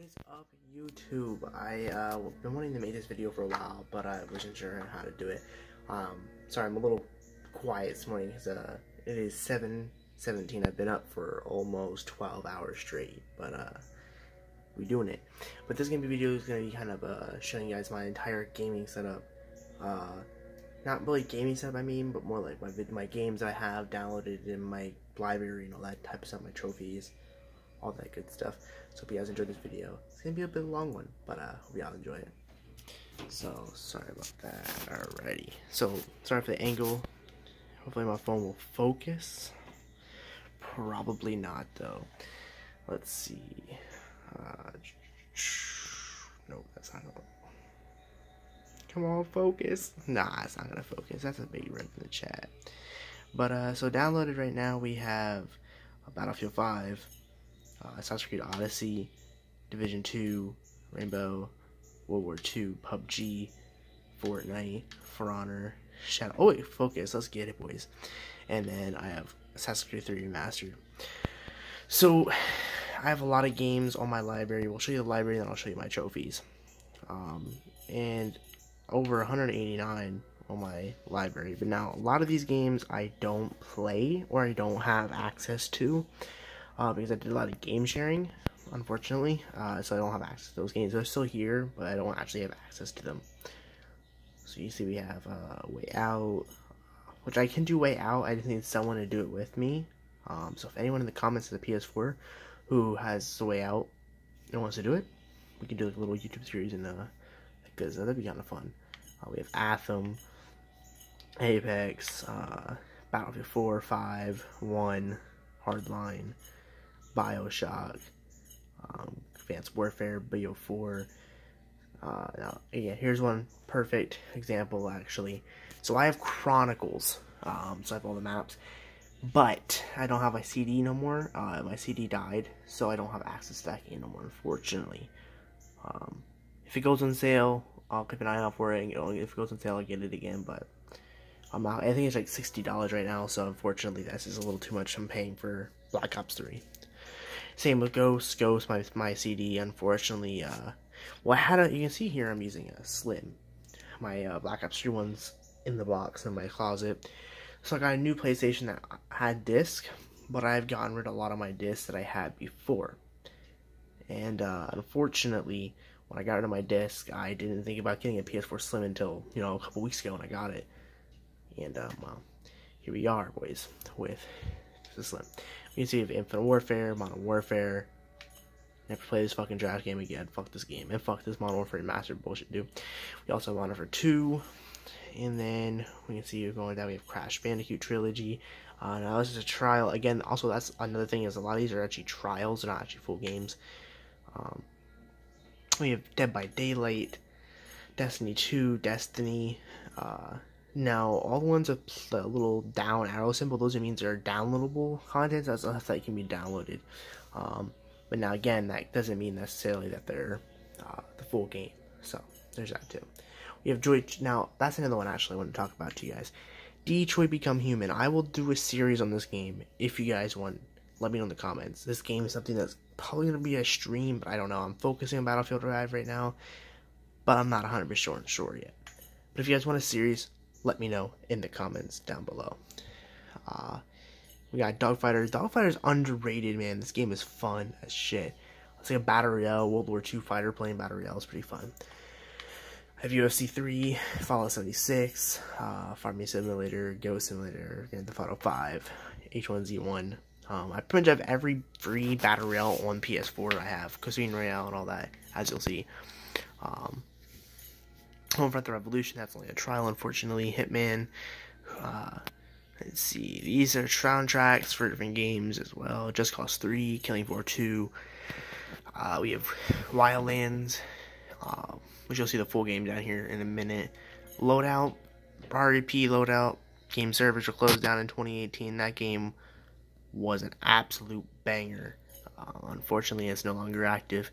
What is up, YouTube? I uh, been wanting to make this video for a while, but I wasn't sure how to do it. Um, sorry, I'm a little quiet this morning because uh, it is 7:17. I've been up for almost 12 hours straight, but uh, we doing it. But this gonna be video is gonna be kind of uh, showing you guys my entire gaming setup. Uh, not really gaming setup, I mean, but more like my my games I have downloaded in my library and all that type of stuff, my trophies all that good stuff. So hope you guys enjoyed this video. It's gonna be a bit long one, but uh, hope y'all enjoy it. So sorry about that. Alrighty. So sorry for the angle. Hopefully my phone will focus. Probably not though. Let's see. Uh, no, that's not gonna. Come on, focus. Nah, it's not gonna focus. That's a big rip in the chat. But uh, so downloaded right now we have Battlefield 5 uh, Assassin's Creed Odyssey, Division 2, Rainbow, World War 2, PUBG, Fortnite, For Honor, Shadow. Oh wait, focus. Let's get it, boys. And then I have Assassin's Creed 3 Remastered. So I have a lot of games on my library. We'll show you the library, then I'll show you my trophies. Um, and over 189 on my library. But now a lot of these games I don't play or I don't have access to uh, because I did a lot of game sharing, unfortunately. Uh, so I don't have access to those games. They're still here, but I don't actually have access to them. So you see we have uh, Way Out, which I can do Way Out. I just need someone to do it with me. Um, so if anyone in the comments of the PS4 who has the Way Out and wants to do it, we can do like a little YouTube series and uh, because that'd be kind of fun. Uh, we have Anthem, Apex, uh, Battlefield 4, 5, 1, Hardline, Bioshock, um, Advanced Warfare, BO4. Uh, now, yeah, here's one perfect example actually. So I have Chronicles, um, so I have all the maps, but I don't have my CD no more. Uh, my CD died, so I don't have access to that game no more, unfortunately. Um, if it goes on sale, I'll keep an eye out for it. And, you know, if it goes on sale, I'll get it again, but I'm out. I think it's like $60 right now, so unfortunately, that's just a little too much I'm paying for Black Ops 3. Same with Ghost. Ghost, my my CD, unfortunately, uh, well, I had a. You can see here, I'm using a Slim. My uh, Black Ops 3 one's in the box in my closet. So I got a new PlayStation that had disc, but I've gotten rid of a lot of my discs that I had before. And uh, unfortunately, when I got rid of my disc, I didn't think about getting a PS4 Slim until you know a couple weeks ago when I got it. And um, well, here we are, boys, with the Slim. You can see have Infinite Warfare, Modern Warfare. Never play this fucking draft game again. Fuck this game. And fuck this Modern Warfare Master bullshit, dude. We also have Modern Warfare 2. And then we can see going down, we have Crash Bandicoot Trilogy. Uh, now this is a trial. Again, also that's another thing is a lot of these are actually trials. They're not actually full games. Um, we have Dead by Daylight, Destiny 2, Destiny, uh, now, all the ones with the little down arrow symbol, those means they're downloadable content. That's stuff that can be downloaded. Um, but now, again, that doesn't mean necessarily that they're uh, the full game. So, there's that too. We have Joy. Now, that's another one actually I want to talk about to you guys. Detroit Become Human. I will do a series on this game if you guys want. Let me know in the comments. This game is something that's probably going to be a stream, but I don't know. I'm focusing on Battlefield 5 right now, but I'm not 100% sure yet. But if you guys want a series, let me know in the comments down below. Uh, we got Dogfighters. Dogfighters underrated, man. This game is fun as shit. It's like a Battle Royale, World War II fighter playing Battle Royale is pretty fun. I have UFC 3, Fallout 76, uh, Farming Simulator, Goat Simulator, Grand Theft Auto 5, H1Z1. Um, I pretty much have every free Battle Royale on PS4 I have, Casino Royale and all that, as you'll see. Um, Homefront the Revolution, that's only a trial, unfortunately. Hitman. Uh, let's see. These are soundtracks for different games as well. Just Cause 3, Killing Floor 2. Uh, we have Wildlands, uh, which you'll see the full game down here in a minute. Loadout, RDP Loadout, game servers were closed down in 2018. That game was an absolute banger. Uh, unfortunately, it's no longer active.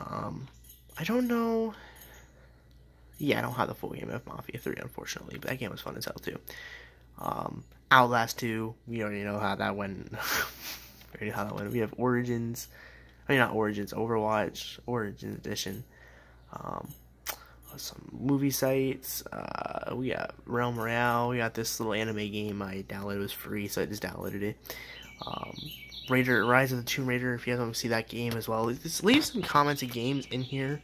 Um, I don't know yeah, I don't have the full game of Mafia 3, unfortunately, but that game was fun as hell, too. Um, Outlast 2, we already know how that went. we already know how that went. We have Origins, I mean, not Origins, Overwatch Origins Edition. Um, some movie sites. Uh, we got Realm Royale. We got this little anime game I downloaded. It was free, so I just downloaded it. Um, Raider Rise of the Tomb Raider. If you guys want to see that game as well, just leave some comments of games in here,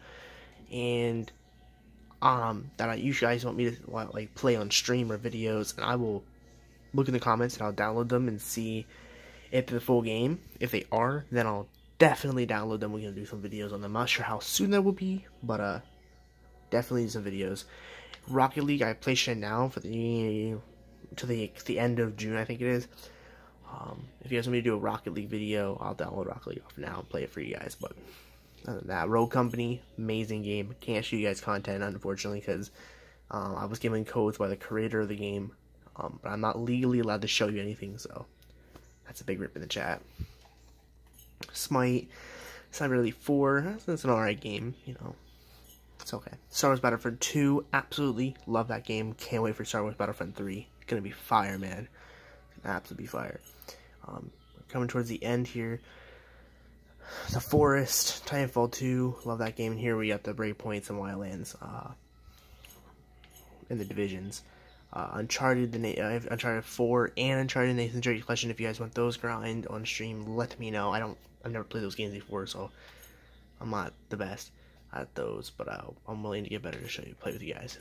and um, that I, you guys want me to like play on stream or videos, and I will look in the comments and I'll download them and see if the full game. If they are, then I'll definitely download them. We're gonna do some videos on them. I'm not sure how soon that will be, but uh, definitely some videos. Rocket League, I play it now for the to the the end of June, I think it is. Um, if you guys want me to do a Rocket League video, I'll download Rocket League off now and play it for you guys. But other than that, Rogue Company, amazing game. Can't show you guys content, unfortunately, because um, I was given codes by the creator of the game. Um, but I'm not legally allowed to show you anything, so that's a big rip in the chat. Smite, Sniper Elite 4, it's an alright game, you know. It's okay. Star Wars Battlefront 2, absolutely love that game. Can't wait for Star Wars Battlefront 3. It's gonna be fire, man. Absolutely fire. Um, coming towards the end here. The Forest, Titanfall 2, love that game. And here we got the Breakpoints and Wildlands uh, in the divisions. Uh, Uncharted, the uh, Uncharted 4, and Uncharted Nathan Drake Collection. If you guys want those grind on stream, let me know. I don't, I've never played those games before, so I'm not the best at those, but uh, I'm willing to get better to show you, play with you guys.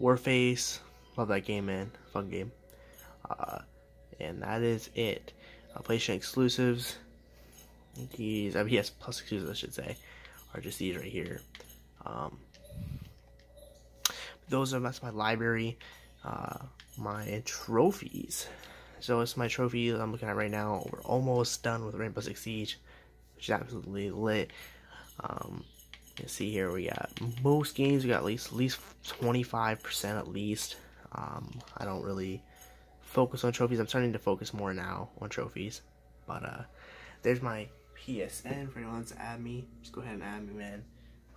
Warface, love that game, man. Fun game. Uh, and that is it. Uh, PlayStation exclusives. These, I mean, plus exclusives, I should say, are just these right here. Um, those are that's my library, uh, my trophies. So it's my trophies I'm looking at right now. We're almost done with Rainbow Six Siege, which is absolutely lit. Um, you see here we got most games we got at least at least 25% at least. Um, I don't really focus on trophies. I'm starting to focus more now on trophies. But uh, there's my PSN for anyone to add me. Just go ahead and add me, man.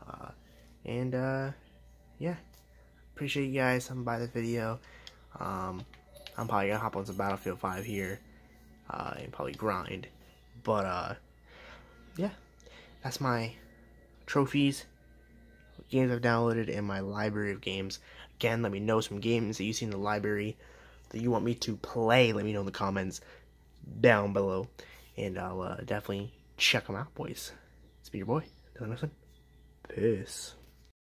Uh, and uh, yeah, appreciate you guys coming by the video. Um, I'm probably gonna hop on Battlefield 5 here uh, and probably grind. But uh, yeah, that's my trophies, games I've downloaded, and my library of games. Again, let me know some games that you see in the library that you want me to play. Let me know in the comments down below, and I'll uh, definitely check them out, boys. It's been your boy, Dylan Peace.